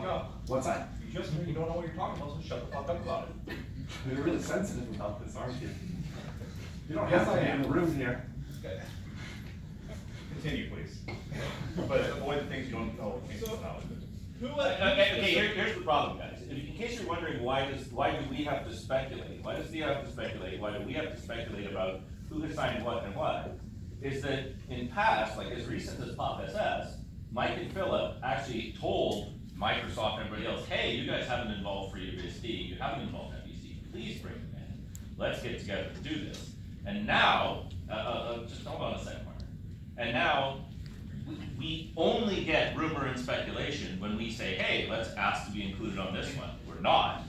fuck up. What's that? You just, you don't know what you're talking about, so shut the fuck up about it. You're really sensitive about this, aren't you? You don't Yes, have I to be am. in the room here. Okay. Continue, please. But avoid the things you don't know. things So- you. Who uh, uh, Okay, okay, okay, here, here's the problem, guys. In in case you're wondering why does, why do we have to speculate? Why does Theo have to speculate? Why do we have to speculate about who has signed what and what? Is that in past, like as recent as Pop SS, Mike and Philip actually told Microsoft and everybody else, hey, you guys haven't involved FreeBSD, you haven't involved FBC, please bring them in. Let's get together to do this. And now, uh, uh, uh, just hold on a second, Mark. And now, we- we only get rumor and speculation when we say, hey, let's ask to be included on this one. We're not.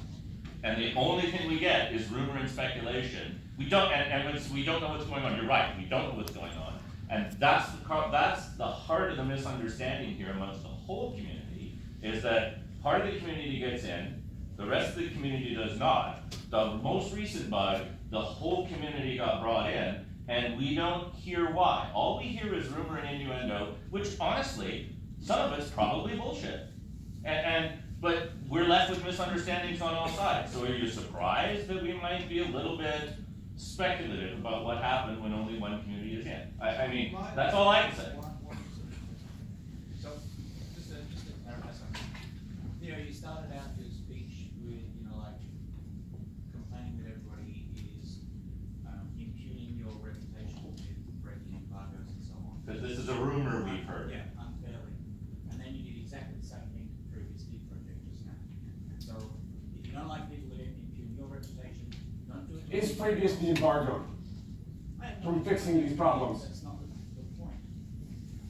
And the only thing we get is rumor and speculation. We don't, and, and we don't know what's going on. You're right, we don't know what's going on. And that's the, that's the heart of the misunderstanding here amongst the whole community, is that part of the community gets in, the rest of the community does not. The most recent bug, the whole community got brought in, and we don't hear why. All we hear is rumor and innuendo, which honestly, some of it's probably bullshit. And, and, but we're left with misunderstandings on all sides. So are you surprised that we might be a little bit speculative about what happened when only one community is in? I, I mean, that's all I can say. So, just to, just to clarify something, you know, you started out your speech with, you know, like complaining that everybody is, um, impugning your reputation with breaking embargoes and so on. Because this is a rumor we've heard. Yeah, unfairly. And then you did exactly the same thing to FreeBSD project just now. So, if you don't like people that impugn your reputation, don't do it. Is FreeBSD embargoed? I have no- from fixing these problems? That's not the, the point.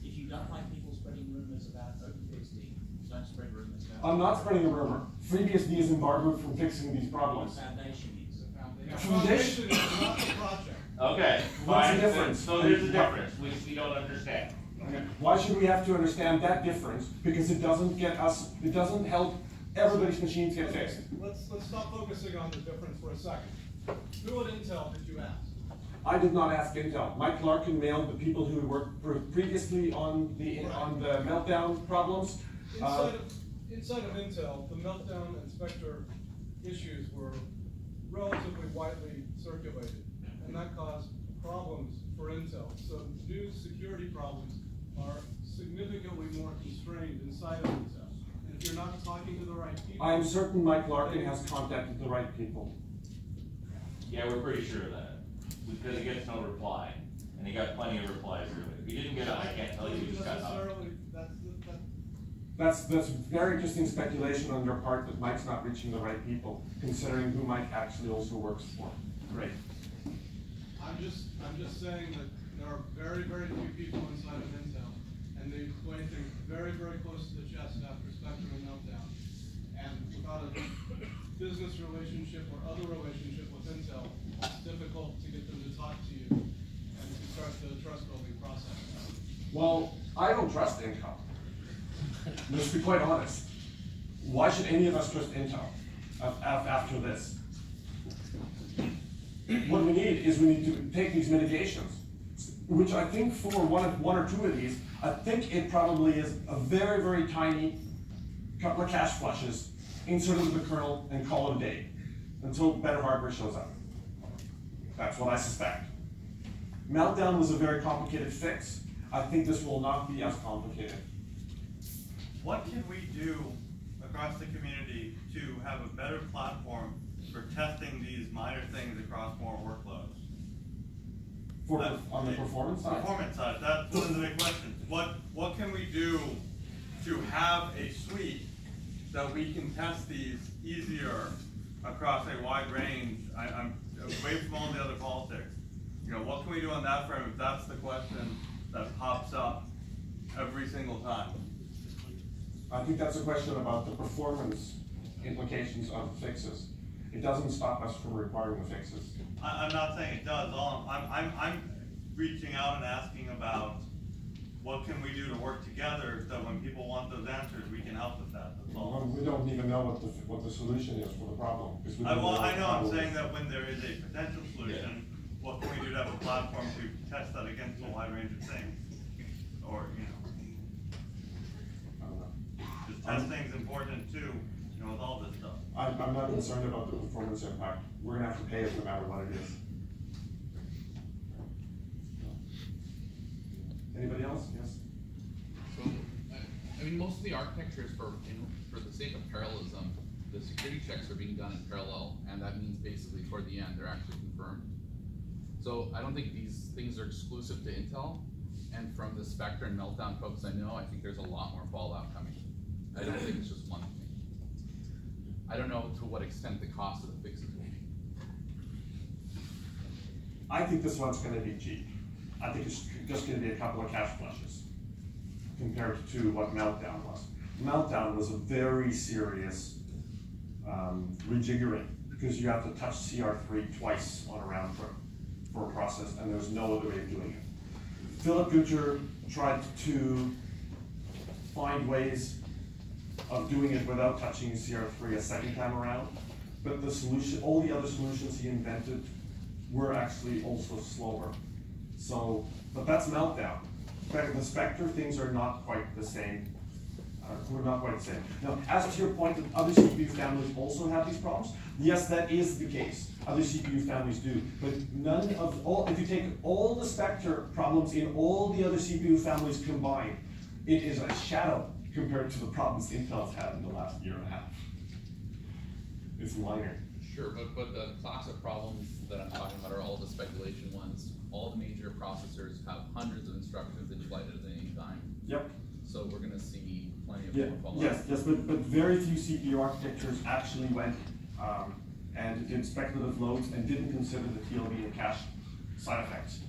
If you don't like people spreading rumors about OpenBSD, don't spread rumors about. I'm not spreading a rumor. FreeBSD is embargoed from fixing these problems. foundation is. The Foundation- foundation is not the project. Okay, What's the difference? So there's a difference, which we don't understand. Okay. Why should we have to understand that difference? Because it doesn't get us, it doesn't help everybody's machines get fixed. Let's, let's stop focusing on the difference for a second. Who at Intel did you ask? I did not ask Intel. Mike Larkin mailed the people who worked previously on the, on the meltdown problems. Uh, of, inside of Intel, the meltdown and Spectre issues were relatively widely circulated, and that caused problems for Intel. So new security problems are significantly more constrained inside of Intel. And if you're not talking to the right people. I am certain Mike Larkin has contacted the right people. Yeah, we're pretty sure of that. Because he gets no reply, and he got plenty of replies earlier. If he didn't get it, I can't tell you, he just got nothing. Necessarily, that's, the- that, That's, that's very interesting speculation on your part that Mike's not reaching the right people, considering who Mike actually also works for. Great. I'm just, I'm just saying that there are very, very few people inside of Intel, and they play things very, very close to the chest after Spectre and Meltdown. And without a business relationship or other relationship with Intel, it's difficult to get them to talk to you and to start the trust building process. Well, I don't trust Intel. Let's be quite honest. Why should any of us trust Intel af- af- after this? What we need is we need to take these mitigations, which I think for one, one or two of these, I think it probably is a very, very tiny couple of cache flushes, insert into the kernel and call it a day, until better hardware shows up. That's what I suspect. Meltdown was a very complicated fix. I think this will not be as complicated. What can we do across the community to have a better platform for testing these minor things across more workloads? For, on the performance side? Performance side, that's one of the big questions. What, what can we do to have a suite that we can test these easier across a wide range? I, I'm away from all the other politics. You know, what can we do on that front if that's the question that pops up every single time? I think that's a question about the performance implications of fixes. It doesn't stop us from requiring the fixes. I, I'm not saying it does, all, I'm, I'm, I'm reaching out and asking about what can we do to work together, so when people want those answers, we can help with that, that's all. Well, We don't even know what the, what the solution is for the problem. we I, well, I know I'm saying that when there is a potential solution, what can we do to have a platform to test that against a wide range of things? Or, you know, I don't know. just testing's important too, you know, with all this stuff. I'm, I'm not concerned about the performance impact, we're gonna have to pay it no matter what it is. Anybody else? Yes? So, I, I mean, most of the architecture is for, you know, for the sake of parallelism, the security checks are being done in parallel, and that means basically toward the end, they're actually confirmed. So I don't think these things are exclusive to Intel, and from the Spectre and Meltdown folks I know, I think there's a lot more fallout coming. I don't think it's just one thing. I don't know to what extent the cost of the fixes will be. I think this one's gonna be cheap. I think it's just gonna be a couple of cache flushes compared to what Meltdown was. Meltdown was a very serious, um, rejiggering, because you have to touch CR three twice on a round trip for a process, and there's no other way of doing it. Philip Guenther tried to find ways of doing it without touching CR three a second time around, but the solution, all the other solutions he invented were actually also slower. So, but that's meltdown. Back in the Spectre, things are not quite the same. Uh, we're not quite the same. Now, as to your point that other CPU families also have these problems, yes, that is the case. Other CPU families do, but none of all. If you take all the Spectre problems in all the other CPU families combined, it is a shadow compared to the problems Intel's had in the last year and a half. It's minor. Sure, but, but the class of problems that I'm talking about are all the speculation ones. All the major processors have hundreds of instructions that flight at any time, Yep. so we're gonna see plenty of Yeah, more yes, yes, but, but very few CPU architectures actually went, um, and did speculative loads and didn't consider the TLB and cache side effects.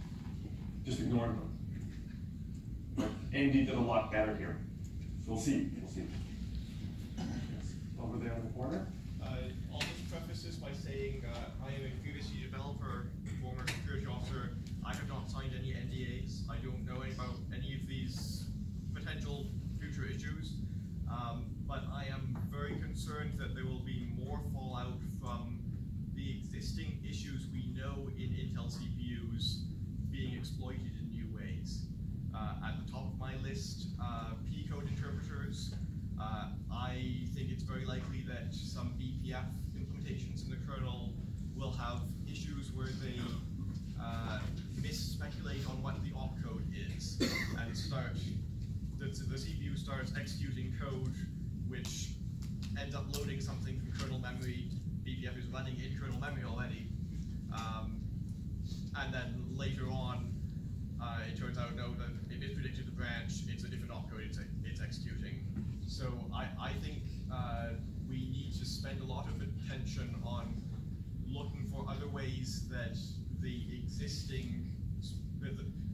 Just ignored them. But AMD did a lot better here. So we'll see, we'll see. Over there in the corner? Uh, I'll just preface this by saying, uh, I am a FreeBSD developer, former security officer. I have not signed any NDAs. I don't know any about any of these potential future issues. Um, but I am very concerned that there will be more fallout from the existing issues we know in Intel CPUs being exploited in new ways. Uh, at the top of my list, uh, Uh, I think it's very likely that some BPF implementations in the kernel will have issues where they uh, misspeculate on what the opcode is and start the, the CPU starts executing code which ends up loading something from kernel memory. BPF is running in kernel memory already, um, and then later on, uh, it turns out no, that it mispredicted the branch. It's a different opcode it's, it's executing. So I, think uh, we need to spend a lot of attention on looking for other ways that the existing the,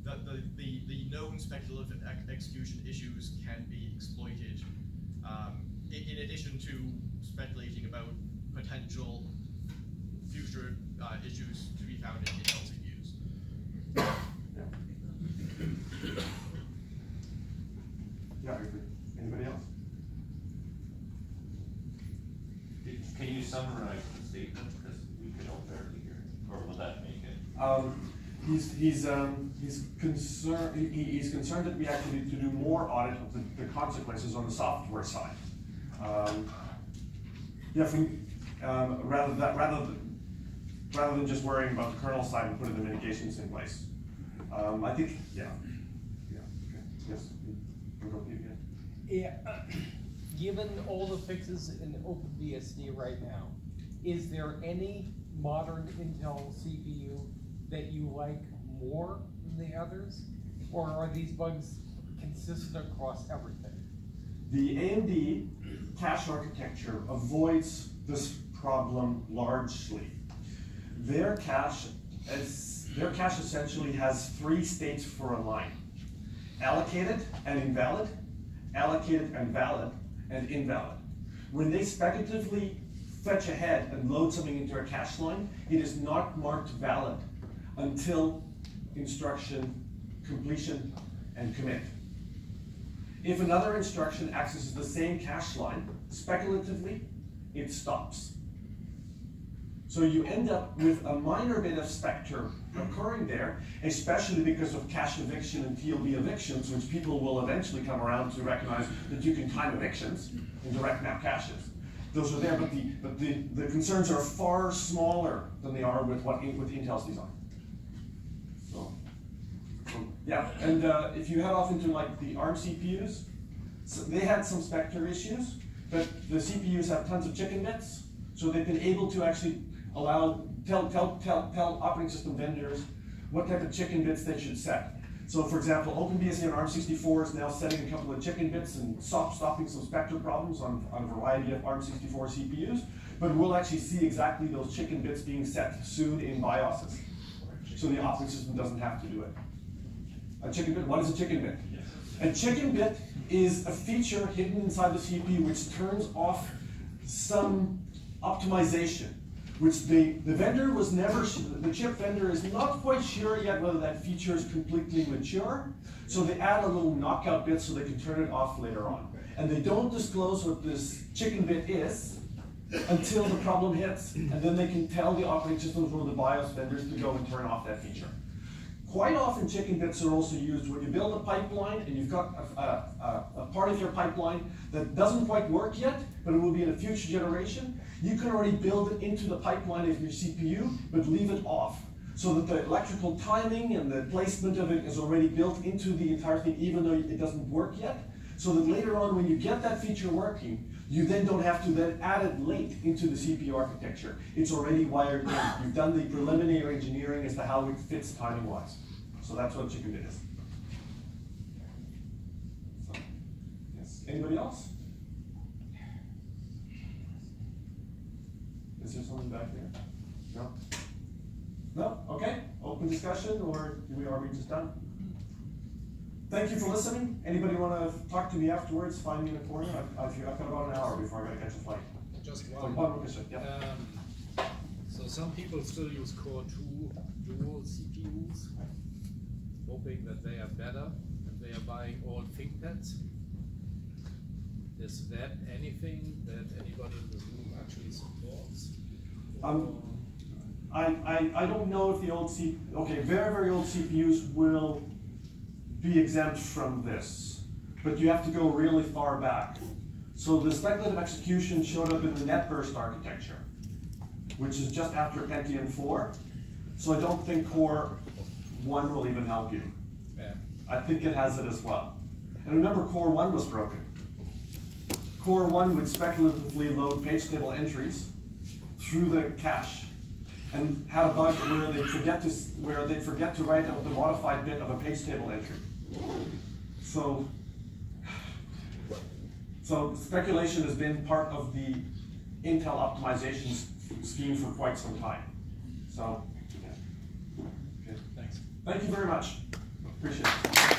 the, the, the, known speculative ex- execution issues can be exploited. Um, in, in addition to speculating about potential future uh, issues to be found in Intel CPUs. Yeah, I agree. Anybody else? Can you summarize the statement, because we could all barely hear it, or will that make it? Um, he's, um, he's concerned, he, he's concerned that we actually need to do more audit of the, the consequences on the software side. Um, yeah, we, um, rather that, rather than, rather than just worrying about the kernel side and putting the mitigations in place. Um, I think, yeah, yeah. Yeah, given all the fixes in OpenBSD right now, is there any modern Intel CPU that you like more than the others? Or are these bugs consistent across everything? The AMD cache architecture avoids this problem largely. Their cache their cache essentially has three states for a line. Allocated and invalid, allocated and valid, and invalid. When they speculatively fetch ahead and load something into a cache line, it is not marked valid until instruction completion and commit. If another instruction accesses the same cache line, speculatively, it stops. So you end up with a minor bit of Spectre occurring there, especially because of cache eviction and TLB evictions, which people will eventually come around to recognize that you can time evictions in direct map caches. Those are there, but the, but the, the concerns are far smaller than they are with what, with Intel's design. Yeah, and uh, if you head off into like the ARM CPUs, so they had some Spectre issues, but the CPUs have tons of chicken bits, so they've been able to actually allow, tell, tell, tell, tell operating system vendors what type of chicken bits they should set. So for example, OpenBSD on ARM64 is now setting a couple of chicken bits and stop, stopping some Spectre problems on, on a variety of ARM64 CPUs, but we'll actually see exactly those chicken bits being set soon in BIOSes. So the operating system doesn't have to do it. A chicken bit, what is a chicken bit? A chicken bit is a feature hidden inside the CPU which turns off some optimization, which the, the vendor was never, the chip vendor is not quite sure yet whether that feature is completely mature. So they add a little knockout bit so they can turn it off later on. And they don't disclose what this chicken bit is until the problem hits, and then they can tell the operating systems or the BIOS vendors to go and turn off that feature. Quite often, chicken bits are also used when you build a pipeline and you've got a, a, a, a part of your pipeline that doesn't quite work yet, but it will be in a future generation. You can already build it into the pipeline of your CPU, but leave it off. So that the electrical timing and the placement of it is already built into the entire thing, even though it doesn't work yet. So that later on, when you get that feature working, you then don't have to then add it late into the CPU architecture. It's already wired in. You've done the preliminary engineering as to how it fits timing wise. So that's what chicken is. So, yes. Anybody else? Is there something back there? No? No? Okay. Open discussion or are we just done? Thank you for listening. Anybody want to talk to me afterwards? Find me in the corner. I've, I've, I've got about an hour before I gotta catch a flight. Just So, one. one question. Yeah. Um, so some people still use Core 2 Duo CPUs, hoping that they are better, and they are buying all ThinkPads. Is that anything that anybody in the room actually supports? Um, I, I, I don't know if the old C, okay, very, very old CPUs will be exempt from this, but you have to go really far back. So the speculative execution showed up in the NetBurst architecture, which is just after Pentium 4. So I don't think Core 1 will even help you. Yeah. I think it has it as well. And remember, Core 1 was broken. Core 1 would speculatively load page table entries through the cache and had a bug where they forget to where they forget to write out the modified bit of a page table entry. So, so speculation has been part of the Intel optimization scheme for quite some time. So, yeah. Okay. Thanks. Thank you very much. Appreciate it.